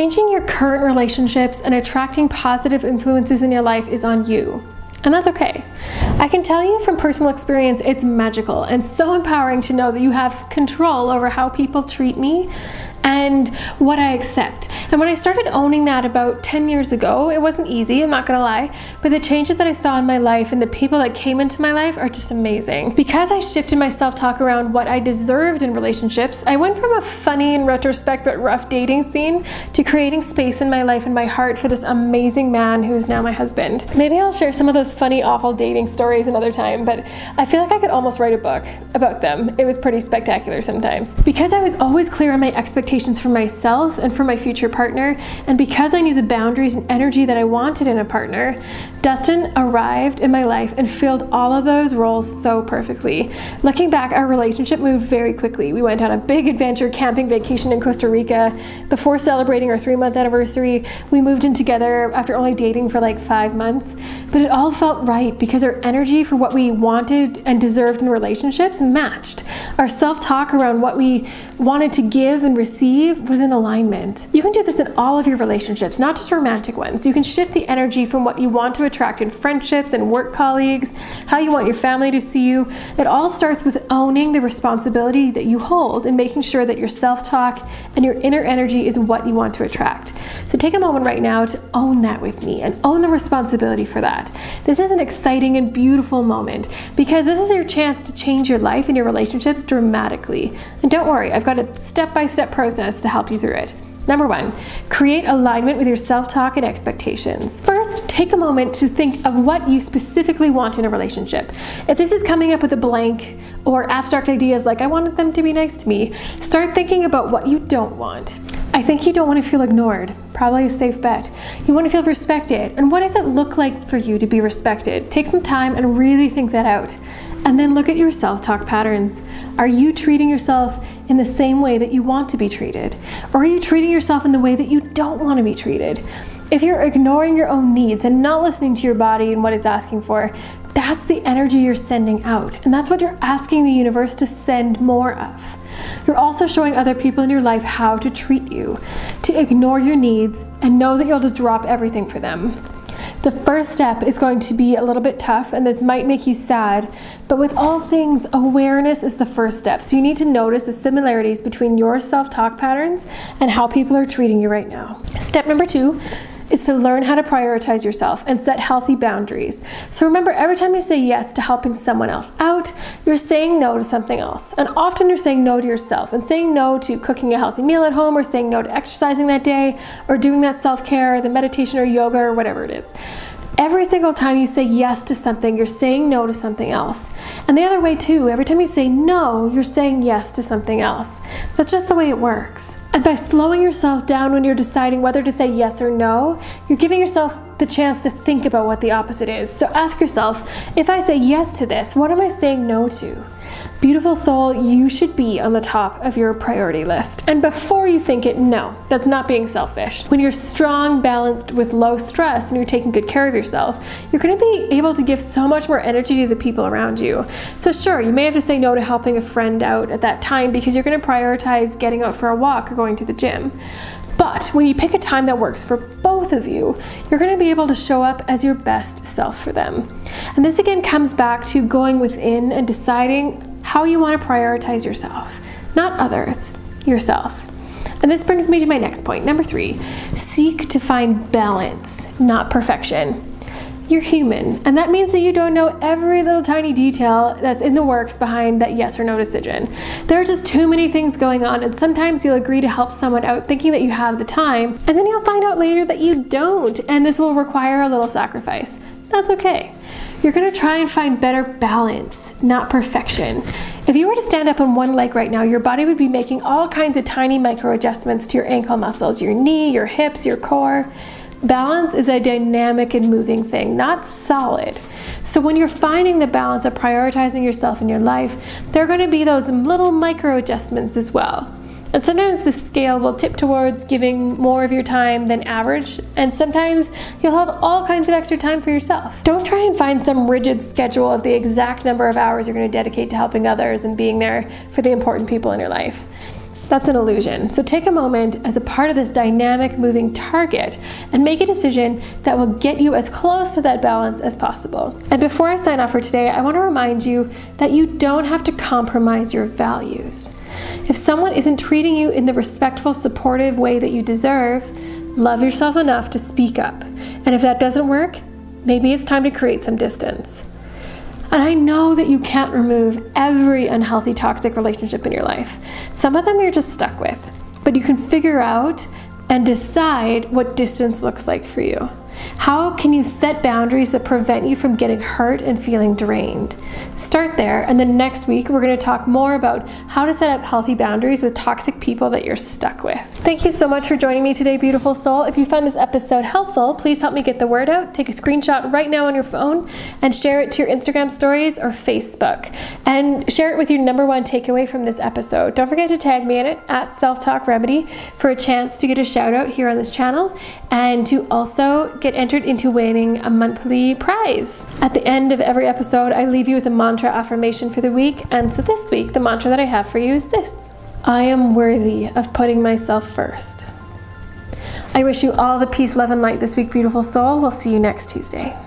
Changing your current relationships and attracting positive influences in your life is on you. And that's okay. I can tell you from personal experience, it's magical and so empowering to know that you have control over how people treat me and what I accept. And when I started owning that about 10 years ago, it wasn't easy, I'm not gonna lie, but the changes that I saw in my life and the people that came into my life are just amazing. Because I shifted my self-talk around what I deserved in relationships, I went from a funny in retrospect but rough dating scene to creating space in my life and my heart for this amazing man who is now my husband. Maybe I'll share some of those funny, awful dating stories another time, but I feel like I could almost write a book about them. It was pretty spectacular sometimes. Because I was always clear on my expectations for myself and for my future partner, and because I knew the boundaries and energy that I wanted in a partner, Dustin arrived in my life and filled all of those roles so perfectly. Looking back, our relationship moved very quickly. We went on a big adventure camping vacation in Costa Rica. Before celebrating our three month anniversary, we moved in together after only dating for like five months. But it all felt right because our energy for what we wanted and deserved in relationships matched. Our self talk around what we wanted to give and receive receive was in alignment. You can do this in all of your relationships, not just romantic ones. You can shift the energy from what you want to attract in friendships and work colleagues, how you want your family to see you. It all starts with owning the responsibility that you hold and making sure that your self talk and your inner energy is what you want to attract. So take a moment right now to own that with me and own the responsibility for that. This is an exciting and beautiful moment because this is your chance to change your life and your relationships dramatically. And don't worry, I've got a step by step process to help you through it. Number one, create alignment with your self talk and expectations. First, take a moment to think of what you specifically want in a relationship. If this is coming up with a blank or abstract ideas like, I wanted them to be nice to me, start thinking about what you don't want. I think you don't want to feel ignored. Probably a safe bet. You want to feel respected. And what does it look like for you to be respected? Take some time and really think that out. And then look at your self talk patterns. Are you treating yourself in the same way that you want to be treated? Or are you treating yourself in the way that you don't want to be treated? If you're ignoring your own needs and not listening to your body and what it's asking for, that's the energy you're sending out. And that's what you're asking the universe to send more of. You're also showing other people in your life how to treat you, to ignore your needs and know that you'll just drop everything for them. The first step is going to be a little bit tough and this might make you sad, but with all things, awareness is the first step. So you need to notice the similarities between your self-talk patterns and how people are treating you right now. Step number two is to learn how to prioritize yourself and set healthy boundaries. So remember, every time you say yes to helping someone else out, you're saying no to something else. And often you're saying no to yourself and saying no to cooking a healthy meal at home or saying no to exercising that day or doing that self-care, the meditation or yoga or whatever it is. Every single time you say yes to something, you're saying no to something else. And the other way too, every time you say no, you're saying yes to something else. That's just the way it works. And by slowing yourself down when you're deciding whether to say yes or no, you're giving yourself the chance to think about what the opposite is. So ask yourself, if I say yes to this, what am I saying no to? Beautiful soul, you should be on the top of your priority list. And before you think it, no, that's not being selfish. When you're strong, balanced with low stress and you're taking good care of yourself, you're gonna be able to give so much more energy to the people around you. So sure, you may have to say no to helping a friend out at that time because you're gonna prioritize getting out for a walk going to the gym. But when you pick a time that works for both of you, you're going to be able to show up as your best self for them. And this again comes back to going within and deciding how you want to prioritize yourself, not others, yourself. And this brings me to my next point. Number three, seek to find balance, not perfection. You're human, and that means that you don't know every little tiny detail that's in the works behind that yes or no decision. There are just too many things going on, and sometimes you'll agree to help someone out thinking that you have the time, and then you'll find out later that you don't, and this will require a little sacrifice. That's okay. You're gonna try and find better balance, not perfection. If you were to stand up on one leg right now, your body would be making all kinds of tiny micro adjustments to your ankle muscles, your knee, your hips, your core. Balance is a dynamic and moving thing, not solid. So when you're finding the balance of prioritizing yourself in your life, there are going to be those little micro adjustments as well. And sometimes the scale will tip towards giving more of your time than average, and sometimes you'll have all kinds of extra time for yourself. Don't try and find some rigid schedule of the exact number of hours you're going to dedicate to helping others and being there for the important people in your life. That's an illusion. So take a moment as a part of this dynamic moving target and make a decision that will get you as close to that balance as possible. And before I sign off for today, I want to remind you that you don't have to compromise your values. If someone isn't treating you in the respectful, supportive way that you deserve, love yourself enough to speak up. And if that doesn't work, maybe it's time to create some distance. And I know that you can't remove every unhealthy, toxic relationship in your life. Some of them you're just stuck with, but you can figure out and decide what distance looks like for you. How can you set boundaries that prevent you from getting hurt and feeling drained? Start there, and then next week we're going to talk more about how to set up healthy boundaries with toxic people that you're stuck with. Thank you so much for joining me today, beautiful soul. If you found this episode helpful, please help me get the word out. Take a screenshot right now on your phone and share it to your Instagram stories or Facebook. And share it with your number one takeaway from this episode. Don't forget to tag me in it at Self Talk Remedy for a chance to get a shout out here on this channel and to also get entered into winning a monthly prize. At the end of every episode, I leave you with a mantra affirmation for the week. And so this week, the mantra that I have for you is this I am worthy of putting myself first. I wish you all the peace, love, and light this week, beautiful soul. We'll see you next Tuesday.